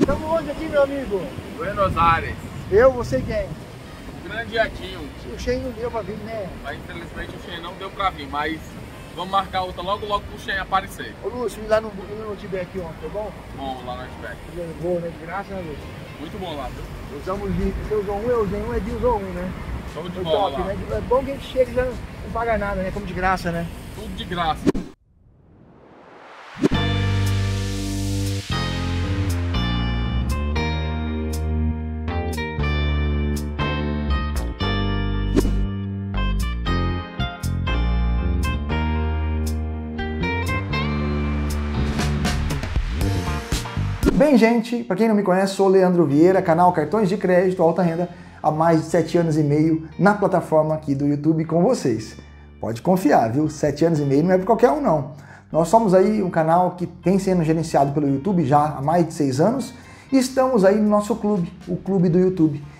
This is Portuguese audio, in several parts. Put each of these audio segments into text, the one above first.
Estamos onde aqui, meu amigo? Buenos Aires. Eu, você e quem? Grande Iaquinho. O Shein não deu pra vir, né? Mas infelizmente o Shein não deu pra vir, mas vamos marcar outra logo logo pro Shein aparecer. Ô Lúcio, ir lá no, no Tibete ontem, tá bom? Bom, lá no Outback. Boa, né? De graça, né, Lúcio? Muito bom lá, viu? Usamos. Você usou um, eu usei um, é de usou um, né? Show de Foi bola top, lá. né? É bom que a gente chega e já não paga nada, né? Como de graça, né? Tudo de graça. Bem, gente, para quem não me conhece, sou Leandro Vieira, canal Cartões de Crédito Alta Renda, há mais de 7 anos e meio na plataforma aqui do YouTube com vocês. Pode confiar, viu? 7 anos e meio não é para qualquer um, não. Nós somos aí um canal que tem sendo gerenciado pelo YouTube já há mais de 6 anos e estamos aí no nosso clube, o Clube do YouTube,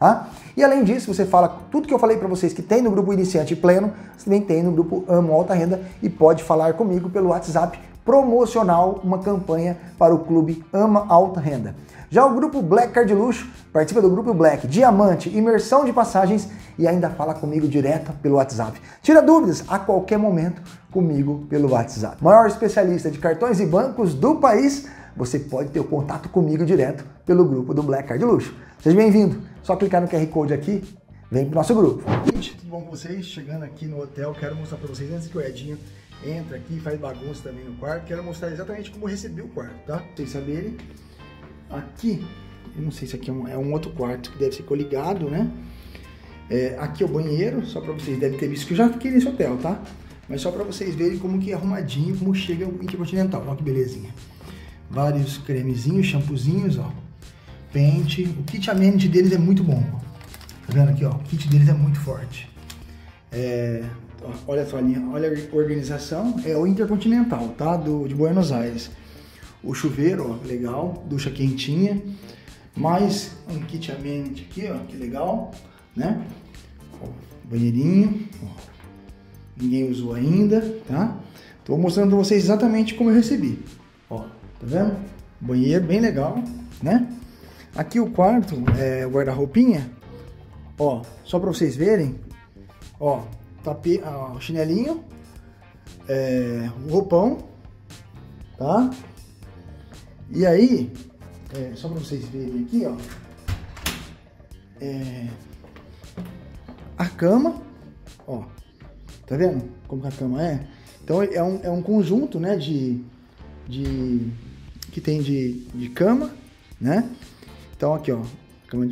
Tá? E além disso, você fala tudo que eu falei para vocês que tem no grupo Iniciante Pleno, você também tem no grupo Amo Alta Renda e pode falar comigo pelo WhatsApp promocional, uma campanha para o clube Ama Alta Renda. Já o grupo Black Card Luxo participa do grupo Black Diamante, imersão de passagens e ainda fala comigo direto pelo WhatsApp. Tira dúvidas a qualquer momento comigo pelo WhatsApp. Maior especialista de cartões e bancos do país, você pode ter o contato comigo direto pelo grupo do Black Card Luxo. Seja bem-vindo. Só clicar no QR Code aqui, vem pro nosso grupo. Gente, tudo bom com vocês? Chegando aqui no hotel, quero mostrar para vocês antes que o Edinho entra aqui e faz bagunça também no quarto. Quero mostrar exatamente como recebi o quarto, tá? Vocês saberem. Aqui, eu não sei se aqui é um, é um outro quarto que deve ser coligado, né? É, aqui é o banheiro, só para vocês devem ter visto que eu já fiquei nesse hotel, tá? Mas só para vocês verem como que é arrumadinho, como chega o Intercontinental. Olha que belezinha. Vários cremezinhos, shampoozinhos, ó. Pente. O kit amenity deles é muito bom. Tá vendo aqui, ó? O kit deles é muito forte. É, olha a toalhinha, olha a organização. É o Intercontinental, tá? Do, de Buenos Aires. O chuveiro, ó, legal. Ducha quentinha. Mais um kit amenity aqui, ó. Que legal, né? Banheirinho, ó. Ninguém usou ainda, tá? Tô mostrando pra vocês exatamente como eu recebi. Ó, tá vendo? Banheiro bem legal, né? Aqui o quarto, é guarda-roupinha. Ó, só pra vocês verem. Ó, tapete, ó, chinelinho. É, roupão, tá? E aí, é, só pra vocês verem aqui, ó. É, a cama, ó. Tá vendo como a cama é? Então é um, é um conjunto, né, de, de que tem de, de cama, né? Então aqui, ó,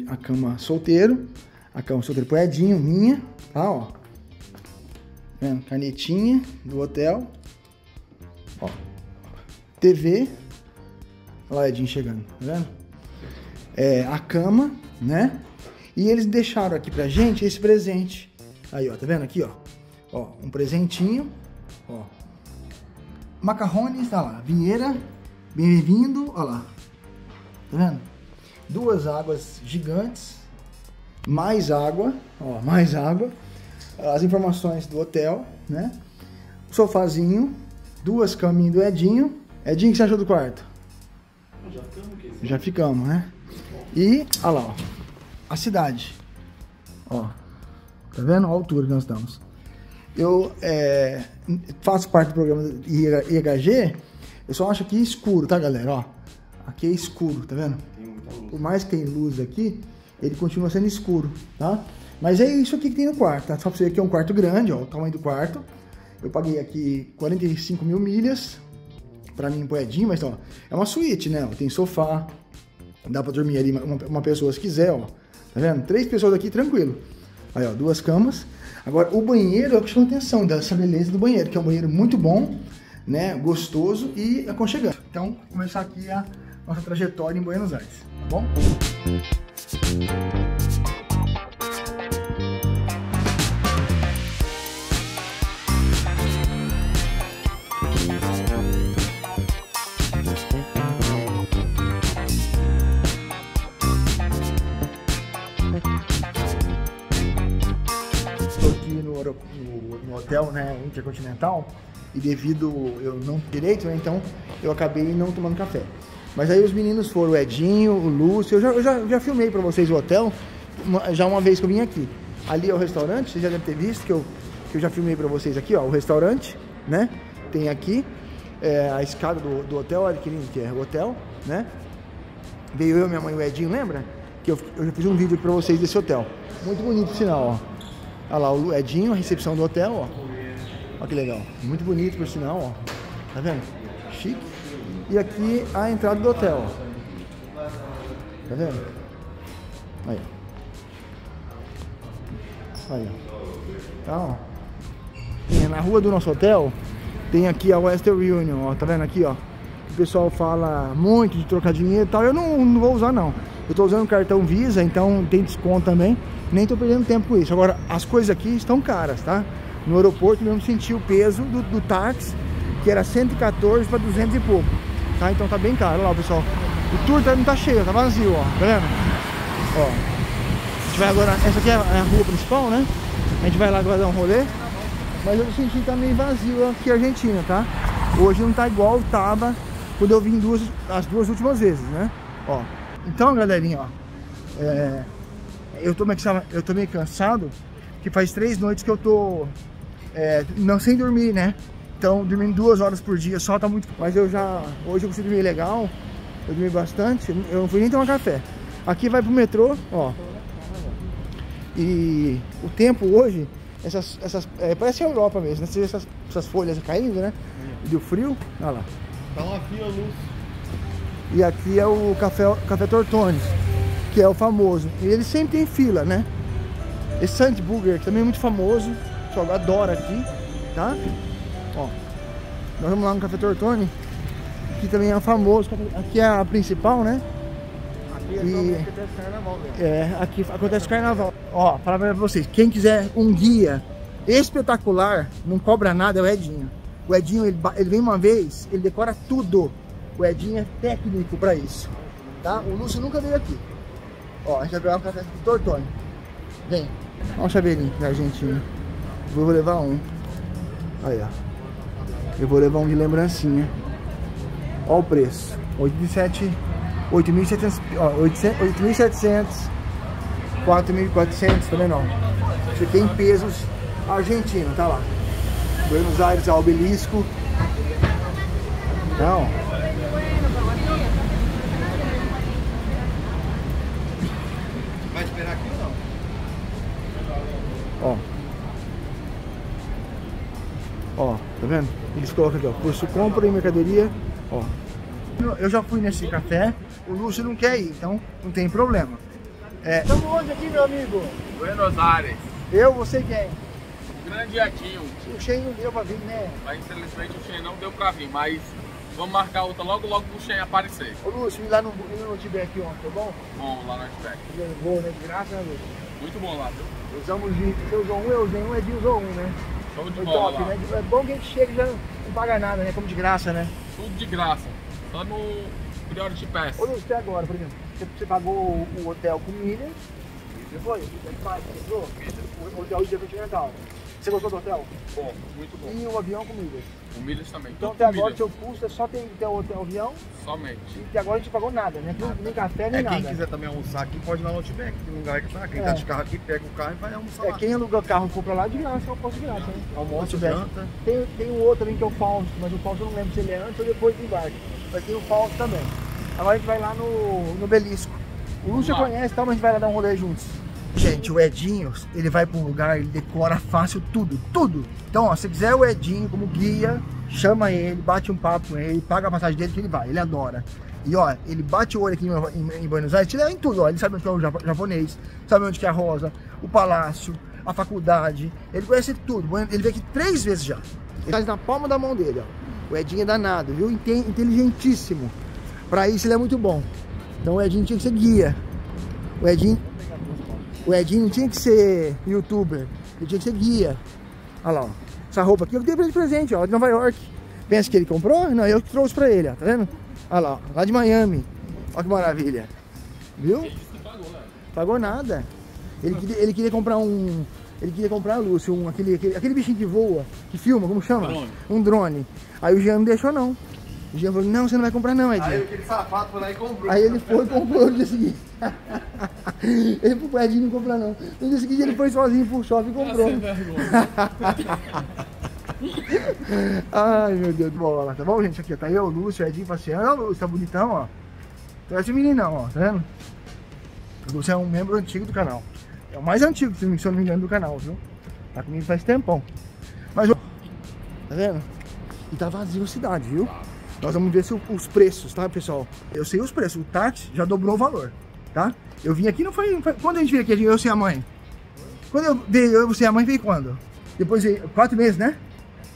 a cama, solteiro, a cama solteiro poedinho, minha, tá, ó. Vendo? Canetinha do hotel, ó. TV, Edinho chegando, tá vendo? É, a cama, né? E eles deixaram aqui pra gente esse presente. Aí, ó, tá vendo aqui, ó? Ó, um presentinho, ó. Macarrones, tá lá. Vieira, bem-vindo, ó lá. Tá vendo? Duas águas gigantes, mais água, ó, mais água. As informações do hotel, né? Sofazinho, duas caminhas do Edinho. Edinho, o que você achou do quarto? Já ficamos. Já ficamos, né? E, olha lá, ó, a cidade. Ó, tá vendo a altura que nós estamos? Eu é, faço parte do programa IHG, eu só acho aqui escuro, tá, galera? Ó, aqui é escuro, tá vendo? Por mais que tem luz aqui, ele continua sendo escuro, tá? Mas é isso aqui que tem no quarto, tá? Só pra você ver que é um quarto grande, ó, o tamanho do quarto. Eu paguei aqui 45 mil milhas pra mim poedinho, mas ó, é uma suíte, né? Tem sofá, dá pra dormir ali uma, uma pessoa se quiser, ó. Tá vendo? Três pessoas aqui, tranquilo. Aí, ó, duas camas. Agora, o banheiro é o que chama atenção dessa beleza do banheiro, que é um banheiro muito bom, né? Gostoso e aconchegante. Então, começar aqui a nossa trajetória em Buenos Aires, bom? Estou aqui no, hotel né, Intercontinental e devido eu não ter direito, né, então eu acabei não tomando café. Mas aí os meninos foram, o Edinho, o Lúcio, eu já, eu já, já filmei para vocês o hotel, uma, já uma vez que eu vim aqui. Ali é o restaurante, vocês já devem ter visto que eu, que eu já filmei para vocês aqui, ó, o restaurante, né? Tem aqui é, a escada do, do hotel, olha que lindo que é o hotel, né? Veio eu, minha mãe e o Edinho, lembra? Que eu, eu já fiz um vídeo para vocês desse hotel. Muito bonito o sinal, ó. Olha lá, o Edinho, a recepção do hotel, ó. Olha que legal. Muito bonito por sinal, ó. Tá vendo? Chique. E aqui a entrada do hotel. Tá vendo? Aí. Aí. Então. Na rua do nosso hotel tem aqui a Western Union, ó. Tá vendo aqui, ó? O pessoal fala muito de trocar dinheiro e tal. Eu não, não vou usar, não. Eu tô usando cartão Visa, então tem desconto também. Nem tô perdendo tempo com isso. Agora, as coisas aqui estão caras, tá? No aeroporto mesmo senti o peso do, do táxi, que era 114 para 200 e pouco. Tá? Então tá bem caro. Olha lá, pessoal. O tour tá, não tá cheio, tá vazio, ó. Tá vendo? Ó. A gente vai agora... Essa aqui é a rua principal, né? A gente vai lá agora dar um rolê. Mas eu senti que tá meio vazio aqui a Argentina, tá? Hoje não tá igual tava quando eu vim duas, as duas últimas vezes, né? Ó. Então, galerinha, ó. É, eu, tô meio, eu tô meio cansado, que faz três noites que eu tô é, não sem dormir, né? Então, dormindo duas horas por dia só tá muito... Mas eu já... Hoje eu consegui dormir legal. Eu dormi bastante. Eu não fui nem tomar café. Aqui vai pro metrô, ó. E o tempo hoje... Essas, essas, é, parece a Europa mesmo, né? Essas, essas folhas caindo, né? E do frio. Olha lá. Tá uma fila, luz. E aqui é o café, café Tortone, que é o famoso. E ele sempre tem fila, né? Esse Sandburger também é muito famoso. O pessoal adora aqui, tá? Ó, nós vamos lá no Café Tortone, que também é famoso. Aqui é a principal, né? Aqui é e... acontece carnaval mesmo. É, aqui acontece carnaval. Ó, falar pra vocês, quem quiser um guia espetacular, não cobra nada, é o Edinho. O Edinho, ele, ele vem uma vez, ele decora tudo. O Edinho é técnico pra isso, tá? O Lúcio nunca veio aqui. Ó, a gente vai pegar um café do Tortone. Vem. Olha o chaveirinho da Argentina. Vou levar um. Aí, ó. Eu vou levar um de lembrancinha. Olha o preço. 8.700, 8.700, 4.400, também não. Isso aqui é em pesos argentinos, tá lá. Buenos Aires, obelisco. Então. Vai esperar aqui ou não? Ó. Ó, tá vendo? Eles colocam aqui, ó, custo compra e mercadoria, ó. Eu já fui nesse café, o Lúcio não quer ir, então não tem problema. É, estamos onde aqui, meu amigo? Buenos Aires. Eu, você quem? O grande Atinho. O Shen não deu pra vir, né? Mas infelizmente o Shen não deu pra vir, mas vamos marcar outra logo logo pro Shen aparecer. Ô Lúcio, ir lá no, no Outback ontem, tá bom? Bom, lá no Outback. Boa, né? De graça, né, Lúcio? Muito bom lá, viu? Usamos de... Você usou um, eu usei um, Edinho usou um, né? Show de Foi bola top, né? É bom que a gente chega e já não paga nada, né? Como de graça, né? Tudo de graça. Só no Priority Pass. Lúcio, até agora, por exemplo, você, você pagou o, hotel com milha, você foi? Você faz, você usou? O hotel intercontinental. Você gostou do hotel? Bom, muito bom. E o avião com milhas. O milhas também. Então até com agora milhas. seu custo é só ter, ter o hotel, avião Somente. e até agora a gente pagou nada, né? Nem, nem café, nem É, quem nada. quiser também almoçar aqui, pode ir lá no Outback, tem um lugar que tá. Quem É. tá de carro aqui, pega o carro e vai almoçar É, lá. quem aluga carro e for pra lá de graça, é o posto de graça, né? Almoço, Outback. janta. Tem, tem um outro também que é o Fausto, mas o Fausto eu não lembro se ele é antes ou depois do embarque. Mas tem o Fausto também. Agora a gente vai lá no, no Belisco. O Lúcio conhece, então, mas a gente vai lá dar um rolê juntos. Gente, o Edinho, ele vai pra um lugar, ele decora fácil tudo, tudo. Então, ó, se quiser o Edinho como guia, chama ele, bate um papo com ele, paga a passagem dele que ele vai, ele adora. E ó, ele bate o olho aqui em, em- Buenos Aires, te leva em tudo, ó. Ele sabe onde é o japonês, sabe onde é a Rosa, o palácio, a faculdade. Ele conhece tudo. Ele veio aqui três vezes já. Ele tá na palma da mão dele, ó. O Edinho é danado, viu? Inte- Inteligentíssimo. Pra isso ele é muito bom. Então o Edinho tinha que ser guia. O Edinho, o Edinho não tinha que ser youtuber, ele tinha que ser guia. Olha lá, ó. Essa roupa aqui eu dei pra ele de presente, ó, de Nova York. Pensa que ele comprou? Não, eu que trouxe pra ele, ó, tá vendo? Olha lá, ó, lá de Miami. Olha que maravilha. Viu? Ele disse que pagou, né? Pagou nada. Ele queria, ele queria comprar um. Ele queria comprar, Lúcio, um, aquele, aquele, aquele bichinho que voa, que filma, como chama? Drone. Um drone. Aí o Jean não deixou não. O Jean falou, não, você não vai comprar não, Aí Edinho. aquele safado foi lá e comprou. Aí ele foi e comprou no dia seguinte. ele pro Edinho não comprar não. No dia seguinte ele foi sozinho pro shopping e comprou. Ai, meu Deus de bola. Tá bom, gente? Aqui, ó, tá eu, o Lúcio, o Edinho passeando. Olha o Lúcio, tá bonitão, ó. Então esse meninão, ó, tá vendo? O Lúcio é um membro antigo do canal. É o mais antigo, se eu não me engano, do canal, viu? Tá comigo faz tempão. Mas, ó, tá vendo? E tá vazio a cidade, viu? Nós vamos ver se o- os preços, tá, pessoal? Eu sei os preços. O táxi já dobrou o valor, tá? Eu vim aqui, não foi... foi- Quando a gente veio aqui, eu sei a mãe? Quando eu veio, eu você a mãe veio quando? Depois de quatro meses, né?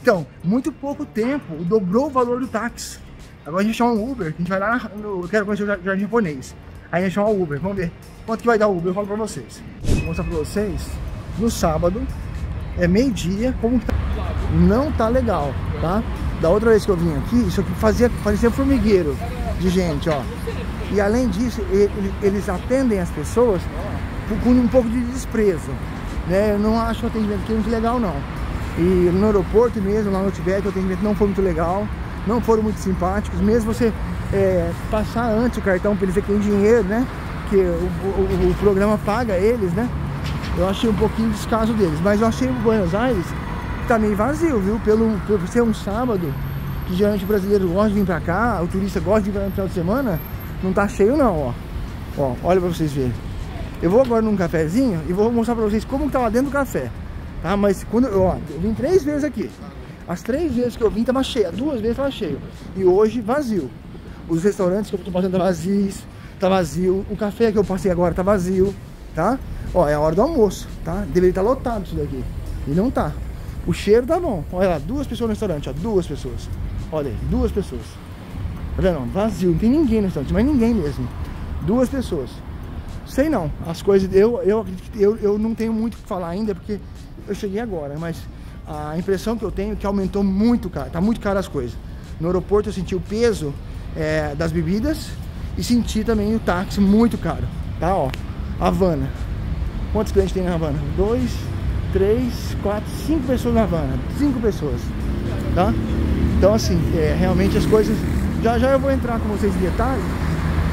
Então, muito pouco tempo, dobrou o valor do táxi. Agora a gente chama um Uber, a gente vai lá no. Eu quero conhecer o jar- jardim japonês. Aí a gente chama o Uber, vamos ver quanto que vai dar o Uber, eu falo pra vocês. Vou mostrar pra vocês, no sábado, é meio-dia, como que tá. Não tá legal, tá? Da outra vez que eu vim aqui, isso aqui fazia, parecia formigueiro de gente, ó. E além disso, e- e- eles atendem as pessoas com- com um pouco de desprezo. Né? Eu não acho o atendimento aqui muito legal, não. E no aeroporto mesmo, lá no Tibete, o atendimento não foi muito legal, não foram muito simpáticos. Mesmo você é, passar antes o cartão para eles verem que tem dinheiro, né? Que o, o- o programa paga eles, né? Eu achei um pouquinho descaso deles. Mas eu achei o Buenos Aires tá meio vazio, viu? Pelo, por ser um sábado, que geralmente o brasileiro gosta de vir pra cá, o turista gosta de vir no final de semana, não tá cheio não, ó. Ó, olha pra vocês verem. Eu vou agora num cafezinho e vou mostrar pra vocês como que tava dentro do café. Tá? Mas quando ó, eu vim três vezes aqui. As três vezes que eu vim tava cheio, duas vezes tava cheio. E hoje vazio. Os restaurantes que eu tô passando tá vazios, tá vazio. O café que eu passei agora tá vazio, tá? Ó, é a hora do almoço, tá? Deveria estar lotado isso daqui. E não tá. O cheiro tá bom. Olha lá, duas pessoas no restaurante, ó, duas pessoas. Olha aí, duas pessoas. Tá vendo? Vazio, não tem ninguém no restaurante, mas ninguém mesmo. Duas pessoas. Sei não, as coisas, eu, eu eu, eu não tenho muito o que falar ainda, porque eu cheguei agora, mas a impressão que eu tenho é que aumentou muito caro, tá muito caro as coisas. No aeroporto eu senti o peso é, das bebidas e senti também o táxi muito caro, tá? Ó, Havana. Quantos clientes tem na Havana? Dois, três, quatro, cinco pessoas na Havana. Cinco pessoas, tá? Então assim, é, realmente as coisas. Já já eu vou entrar com vocês em detalhes,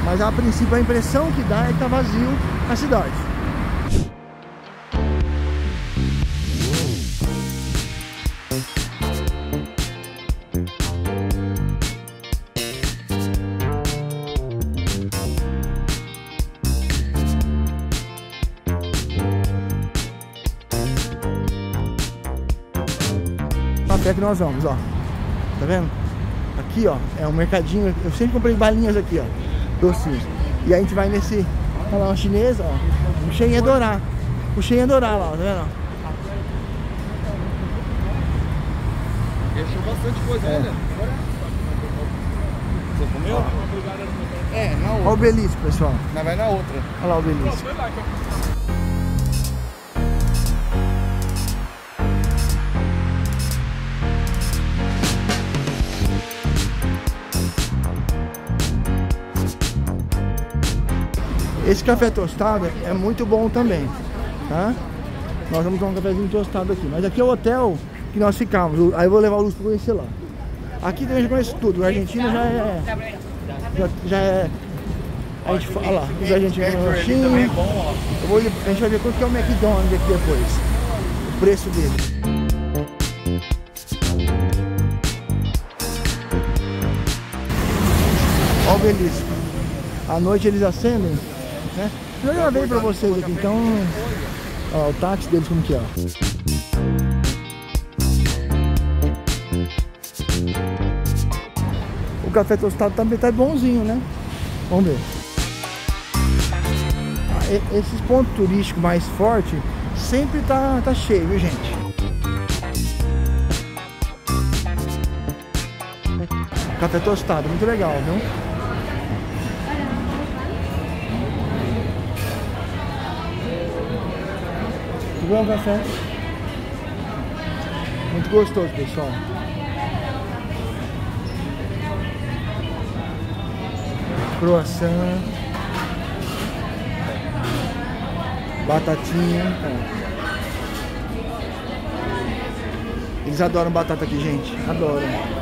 mas a princípio a impressão que dá é que tá vazio a cidade. Que nós vamos, ó. Tá vendo? Aqui, ó, é um mercadinho. Eu sempre comprei balinhas aqui, ó. Docinhos. E a gente vai nesse. Olha lá, uma chinesa, ó. O Shen adorar. O Shen adorar lá, ó, tá vendo? Deixou bastante coisa É. ainda. Você comeu? É, na Olha o outra. obelisco, pessoal. Mas vai na outra. Olha lá o obelisco. Esse café tostado é muito bom também, tá? Nós vamos tomar um cafezinho tostado aqui. Mas aqui é o hotel que nós ficamos. Aí eu vou levar o Lúcio pra conhecer lá. Aqui também já conhece tudo. O Argentina já é. Já, já é. A gente fala os argentinos lanchinho. é bom, ó. Eu vou, a gente vai ver quanto que é o McDonald's aqui depois. O preço dele. Olha o obelisco. À noite eles acendem, né? Eu gravei pra vocês aqui, então... Ó, o táxi deles como que é, ó. O café tostado também tá bonzinho, né? Vamos ver. Ah, Esses pontos turísticos mais fortes sempre tá, tá cheio, viu, gente? Café tostado, muito legal, viu? Bom café. Muito gostoso, pessoal. Croissant. Batatinha. Eles adoram batata aqui, gente. Adoram.